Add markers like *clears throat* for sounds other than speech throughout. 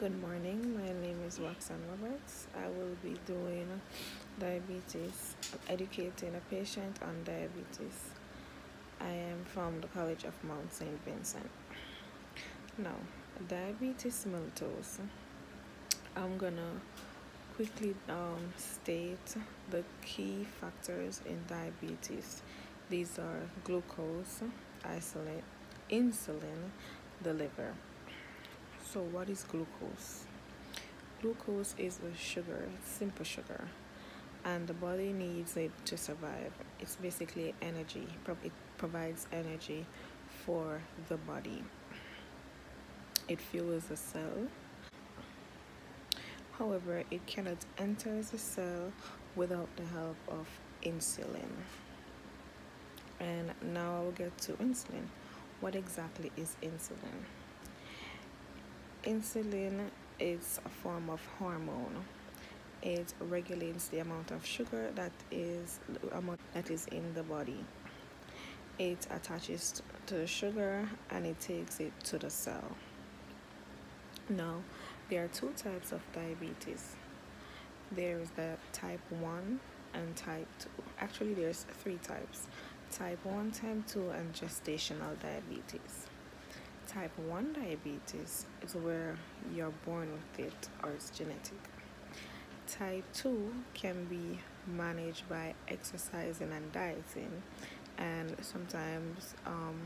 Good morning, my name is Roxanne Roberts. I will be doing diabetes, educating a patient on diabetes. I am from the College of Mount St. Vincent. Now, diabetes mellitus. I'm gonna quickly um, state the key factors in diabetes. These are glucose, isolate, insulin, the liver. So, what is glucose? Glucose is a sugar, simple sugar, and the body needs it to survive. It's basically energy, it provides energy for the body. It fuels the cell. However, it cannot enter the cell without the help of insulin. And now I'll get to insulin. What exactly is insulin? Insulin is a form of hormone. It regulates the amount of sugar that is that is in the body. It attaches to the sugar and it takes it to the cell. Now, there are two types of diabetes. There's the type 1 and type 2. Actually, there's three types. Type 1, type 2, and gestational diabetes. Type 1 diabetes is where you're born with it or it's genetic. Type 2 can be managed by exercising and dieting, and sometimes, um,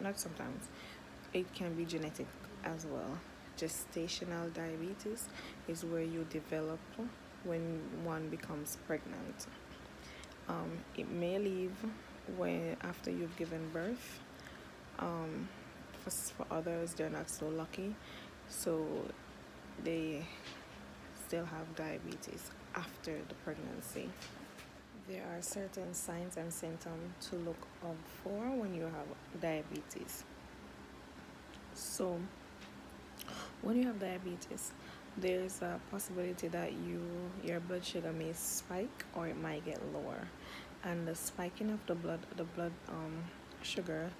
not sometimes, it can be genetic as well. Gestational diabetes is where you develop when one becomes pregnant. Um, it may leave when after you've given birth. Um, for, for others they're not so lucky. So they still have diabetes after the pregnancy. There are certain signs and symptoms to look out for when you have diabetes. So when you have diabetes there's a possibility that you your blood sugar may spike or it might get lower. And the spiking of the blood the blood um, sugar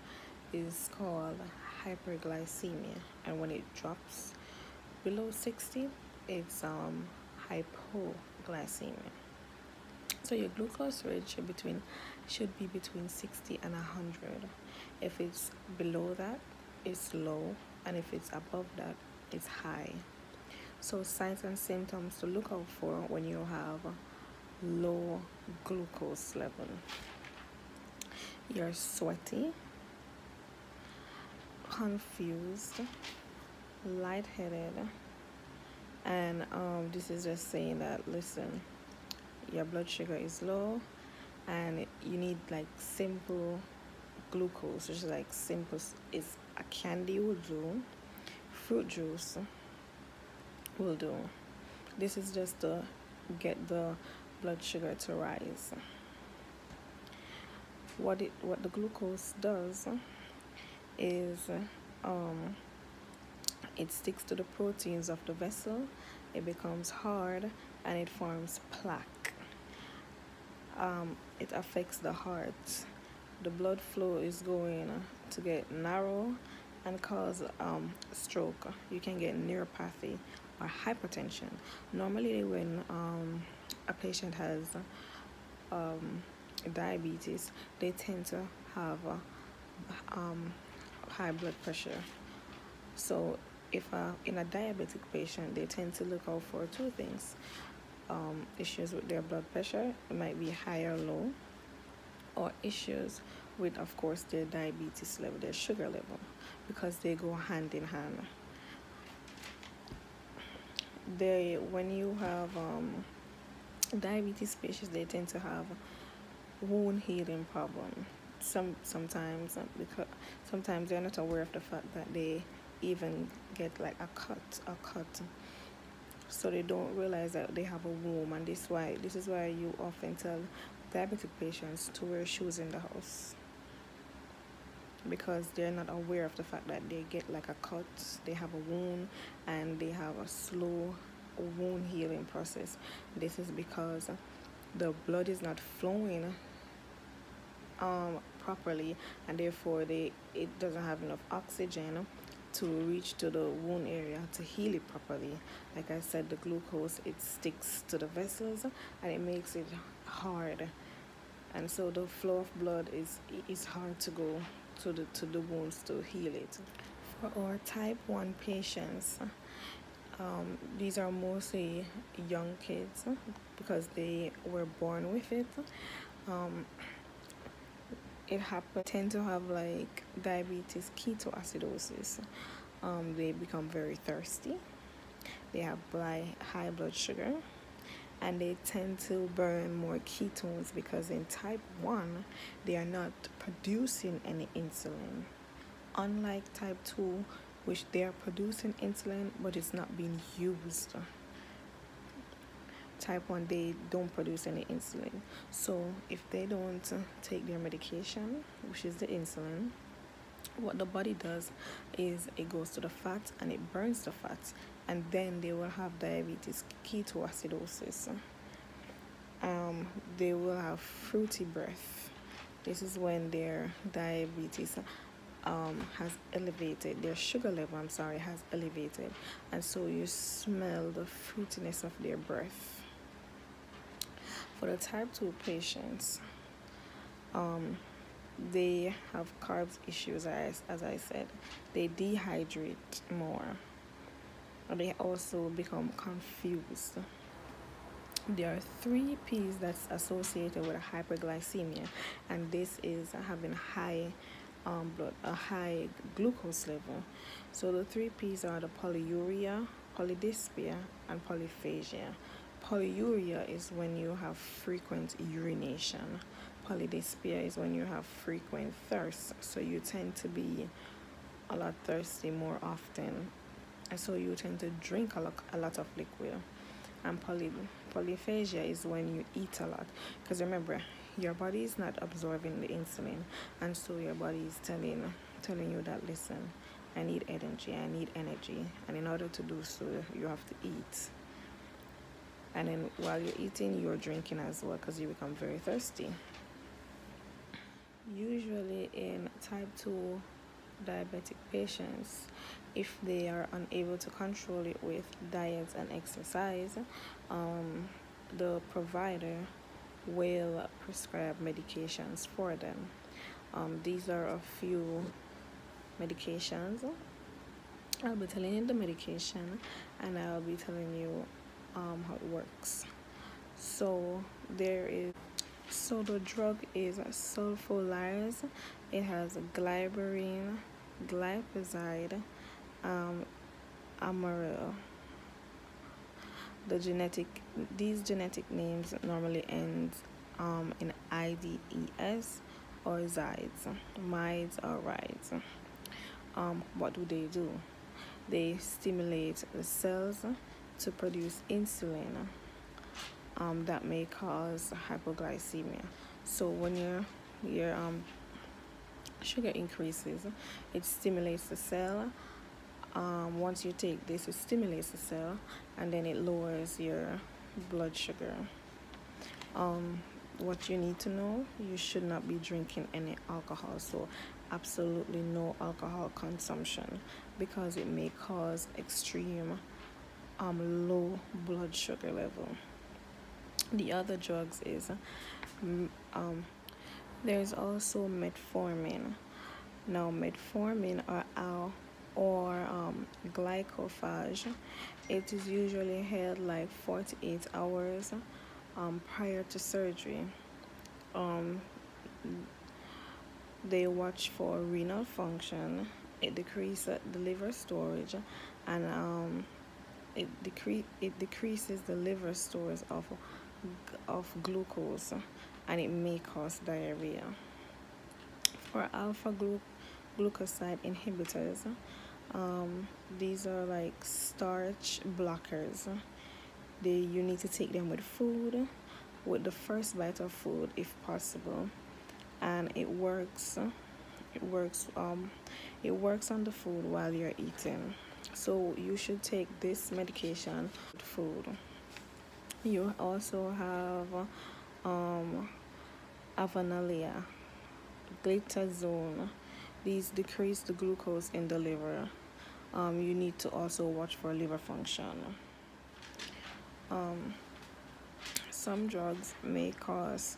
is called hyperglycemia and when it drops below 60 it's um hypoglycemia. So your glucose rate should between should be between 60 and 100 if it's below that it's low and if it's above that it's high. So signs and symptoms to look out for when you have low glucose level. You're sweaty confused, lightheaded, and um, this is just saying that listen, your blood sugar is low, and you need like simple glucose, which is like simple. It's a candy will do, fruit juice will do. This is just to get the blood sugar to rise. What it what the glucose does is um, it sticks to the proteins of the vessel, it becomes hard, and it forms plaque. Um, it affects the heart. The blood flow is going to get narrow and cause um, stroke. You can get neuropathy or hypertension. Normally, when um, a patient has um, diabetes, they tend to have um, high blood pressure. So if uh, in a diabetic patient, they tend to look out for two things. Um, issues with their blood pressure, it might be high or low, or issues with, of course, their diabetes level, their sugar level, because they go hand in hand. They, when you have um, diabetes patients, they tend to have wound healing problem some sometimes because sometimes they're not aware of the fact that they even get like a cut a cut. So they don't realize that they have a wound and this why this is why you often tell diabetic patients to wear shoes in the house. Because they're not aware of the fact that they get like a cut they have a wound and they have a slow wound healing process. This is because the blood is not flowing um, properly and therefore they it doesn't have enough oxygen to reach to the wound area to heal it properly. Like i said the glucose it sticks to the vessels and it makes it hard. And so the flow of blood is is hard to go to the to the wounds to heal it. For our type 1 patients um, these are mostly young kids because they were born with it. Um, it happen tend to have like diabetes ketoacidosis. Um, they become very thirsty. They have high blood sugar. And they tend to burn more ketones because in type 1 they are not producing any insulin. Unlike type 2 which they are producing insulin but it's not being used type 1 they don't produce any insulin. So if they don't take their medication which is the insulin what the body does is it goes to the fat and it burns the fat and then they will have diabetes ketoacidosis. Um, they will have fruity breath. This is when their diabetes um, has elevated their sugar level I'm sorry has elevated. And so you smell the fruitiness of their breath for the type 2 patients um, they have carbs issues as, as I said. They dehydrate more. They also become confused. There are three P's that's associated with hyperglycemia and this is having high um, blood a high glucose level. So the three P's are the polyuria polydipsia and polyphagia polyuria is when you have frequent urination. Polydipsia is when you have frequent thirst. So you tend to be a lot thirsty more often. And so you tend to drink a lot, a lot of liquid. And poly, polyphagia is when you eat a lot. Because remember your body is not absorbing the insulin. And so your body is telling telling you that listen I need energy. I need energy. And in order to do so you have to eat and then while you're eating you're drinking as well because you become very thirsty. Usually in type 2 diabetic patients if they are unable to control it with diet and exercise um, the provider will prescribe medications for them. Um, these are a few medications. I'll be telling you the medication and I'll be telling you um, how it works. So there is so the drug is sulfonylureas it has glyburide glipizide um, amaryl the genetic these genetic names normally end um, in IDES or ZIDES MIDES or RIDES. Um, what do they do? They stimulate the cells to produce insulin um, that may cause hypoglycemia. So when your your um, sugar increases, it stimulates the cell. Um, once you take this, it stimulates the cell, and then it lowers your blood sugar. Um, what you need to know, you should not be drinking any alcohol. So absolutely no alcohol consumption because it may cause extreme um, low blood sugar level. The other drugs is um, there's also metformin. Now metformin or or um, Glucophage it is usually held like 48 hours um, prior to surgery. Um, they watch for renal function it decreases the liver storage and um, it, decre it decreases the liver stores of of glucose and it may cause diarrhea. For alpha glu glucoside inhibitors, um, these are like starch blockers. They you need to take them with food, with the first bite of food if possible, and it works. It works. Um, it works on the food while you're eating. So you should take this medication with food you also have um, Avandia, glitazone. These decrease the glucose in the liver. um, you need to also watch for liver function. Um, some drugs may cause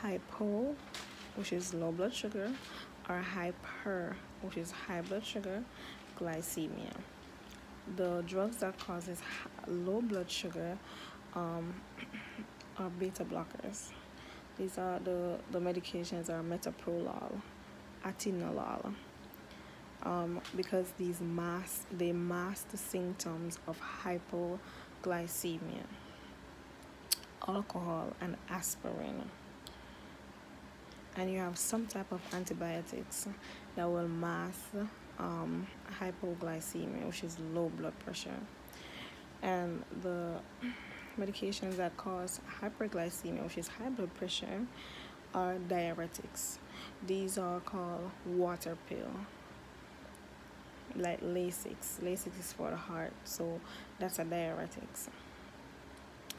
hypo, which is low blood sugar, or hyper, which is high blood sugar, glycemia. The drugs that causes low blood sugar um, *clears throat* are beta blockers. These are the, the medications are metoprolol, atenolol, um, because these mask they mask the symptoms of hypoglycemia. Alcohol and aspirin. And you have some type of antibiotics that will mask um, hypoglycemia, which is low blood pressure. And the medications that cause hyperglycemia, which is high blood pressure, are diuretics. These are called water pill like Lasix. Lasix is for the heart, so that's a diuretics.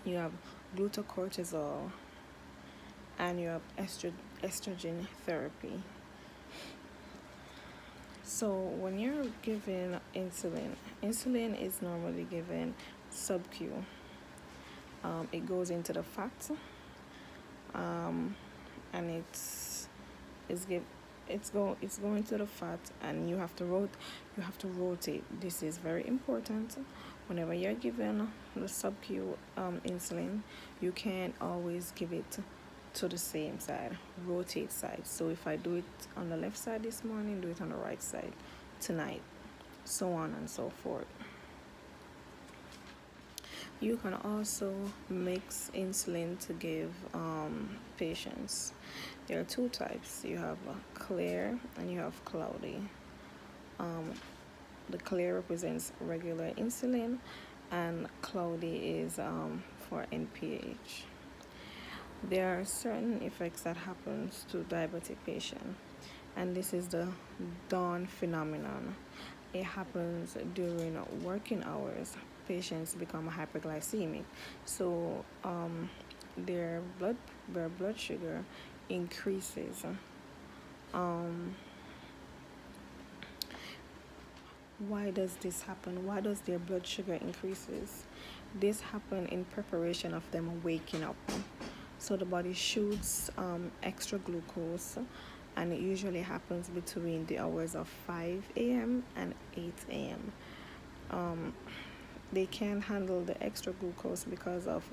You have glucocortisol and you have estro- estrogen therapy. So when you're given insulin, insulin is normally given sub-Q. Um, it goes into the fat, um, and it's it's give it's go it's going to the fat and you have to rot you have to rotate this is very important whenever you're given the sub-q um, insulin you can't always give it to the same side rotate side so if i do it on the left side this morning do it on the right side tonight so on and so forth you can also mix insulin to give um, patients. There are two types. You have clear and you have cloudy. Um, the clear represents regular insulin and cloudy is um, for NPH. There are certain effects that happens to diabetic patient and this is the dawn phenomenon. It happens during working hours. Patients become hyperglycemic. So um, their blood their blood sugar increases. Um, why does this happen? Why does their blood sugar increases? This happen in preparation of them waking up so the body shoots um, extra glucose and it usually happens between the hours of 5 a.m. and 8 a.m. Um, they can't handle the extra glucose because of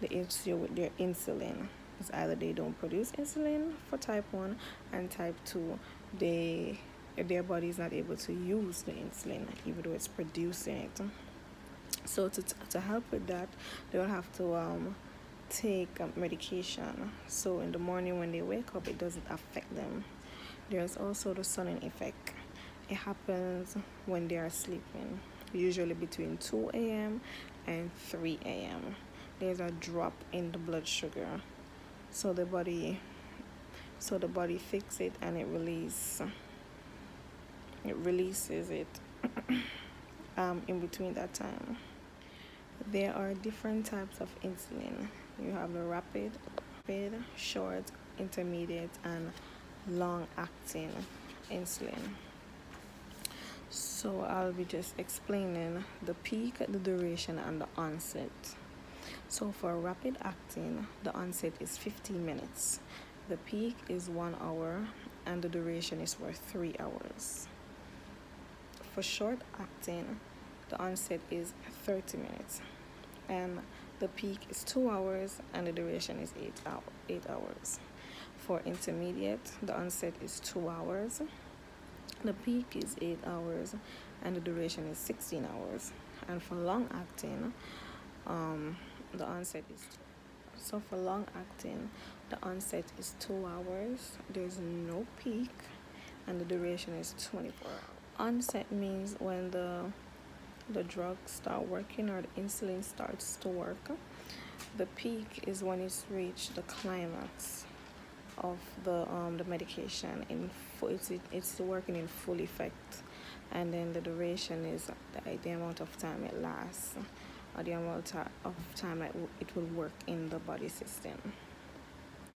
the issue with their insulin. It's either they don't produce insulin for type 1 and type 2 they their body is not able to use the insulin even though it's producing it. So to, to help with that, they will have to um, take medication. So in the morning when they wake up, it doesn't affect them. There's also the sun effect. It happens when they are sleeping usually between 2 a.m. and 3 a.m. There's a drop in the blood sugar. So the body so the body fix it and it release it releases it *coughs* um, in between that time. There are different types of insulin. You have the rapid, rapid, short, intermediate, and long acting insulin. So I'll be just explaining the peak, the duration, and the onset. So for rapid acting, the onset is 15 minutes. The peak is one hour and the duration is for three hours. For short acting, the onset is 30 minutes and the peak is two hours and the duration is eight, hour, eight hours. For intermediate, the onset is two hours the peak is 8 hours and the duration is 16 hours. And for long acting, um, the onset is so for long acting, the onset is 2 hours. There's no peak and the duration is 24 hours. Onset means when the the drugs start working or the insulin starts to work. The peak is when it's reached the climax of the um, the medication in it's, it's working in full effect and then the duration is the, the amount of time it lasts or the amount of time that it will work in the body system